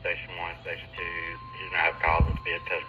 Station 1, Station 2. You do not have causes to be a test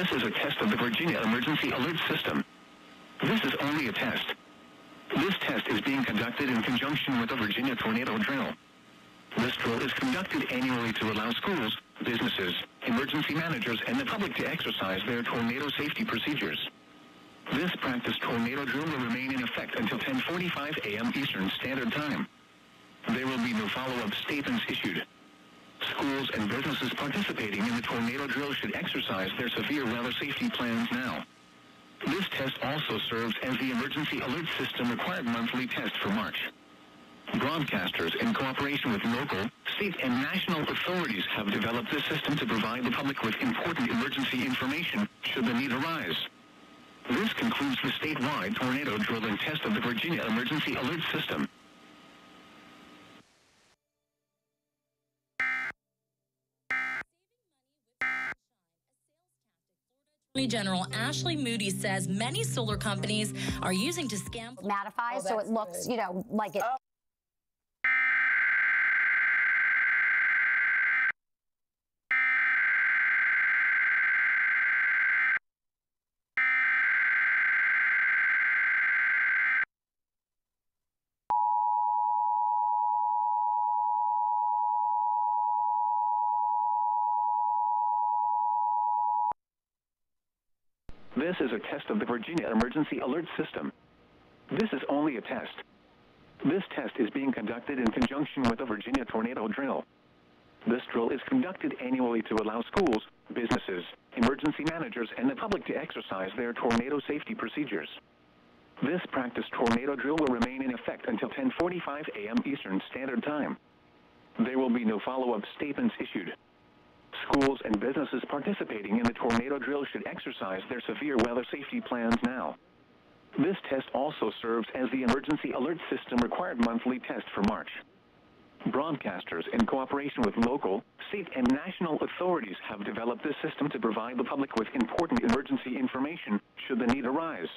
This is a test of the Virginia Emergency Alert System. This is only a test. This test is being conducted in conjunction with the Virginia Tornado Drill. This drill is conducted annually to allow schools, businesses, emergency managers, and the public to exercise their tornado safety procedures. This practice tornado drill will remain in effect until 10:45 a.m. Eastern Standard Time. There will be no follow-up statements issued. And businesses participating in the tornado drill should exercise their severe weather safety plans now. This test also serves as the emergency alert system required monthly test for March. Broadcasters, in cooperation with local, state, and national authorities, have developed this system to provide the public with important emergency information should the need arise. This concludes the statewide tornado drill and test of the Virginia Emergency Alert System. Attorney General Ashley Moody says many solar companies are using to scam. Mattify, oh, so it looks, you know, like it. Oh. This is a test of the Virginia Emergency Alert System. This is only a test. This test is being conducted in conjunction with the Virginia Tornado Drill. This drill is conducted annually to allow schools, businesses, emergency managers, and the public to exercise their tornado safety procedures. This practice tornado drill will remain in effect until 10:45 a.m. Eastern Standard Time. There will be no follow-up statements issued. Schools and businesses participating in the tornado drill should exercise their severe weather safety plans now. This test also serves as the emergency alert system required monthly test for March. Broadcasters, in cooperation with local, state, and national authorities, have developed this system to provide the public with important emergency information should the need arise.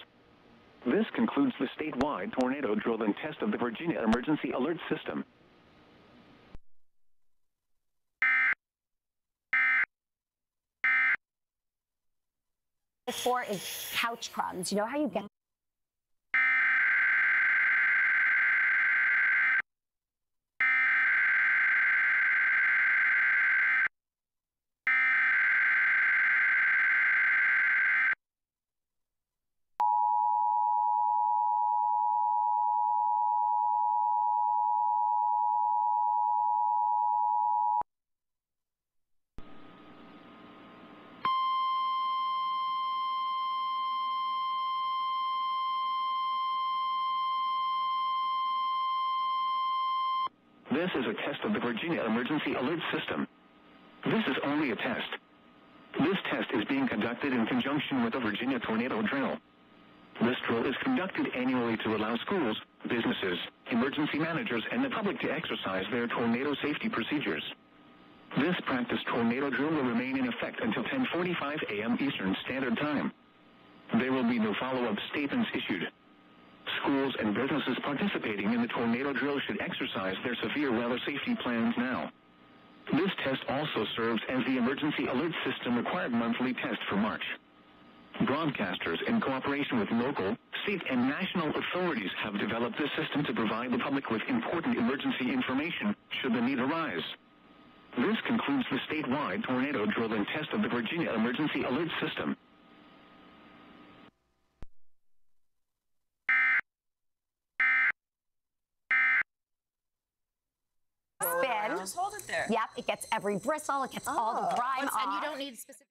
This concludes the statewide tornado drill and test of the Virginia Emergency Alert System. For is couch crumbs. You know how you get This is a test of the Virginia Emergency Alert System. This is only a test. This test is being conducted in conjunction with the Virginia Tornado Drill. This drill is conducted annually to allow schools, businesses, emergency managers, and the public to exercise their tornado safety procedures. This practice tornado drill will remain in effect until 10:45 a.m. Eastern Standard Time. There will be no follow-up statements issued. Schools and businesses participating in the tornado drill should exercise their severe weather safety plans now. This test also serves as the emergency alert system required monthly test for March. Broadcasters, in cooperation with local, state, and national authorities, have developed this system to provide the public with important emergency information should the need arise. This concludes the statewide tornado drill and test of the Virginia Emergency Alert System. Spin. Just hold it there. Yep, it gets every bristle, it gets all the oh. grime Oh, off. and you don't need specific.